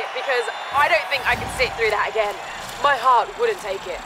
it because I don't think I could sit through that again. My heart wouldn't take it.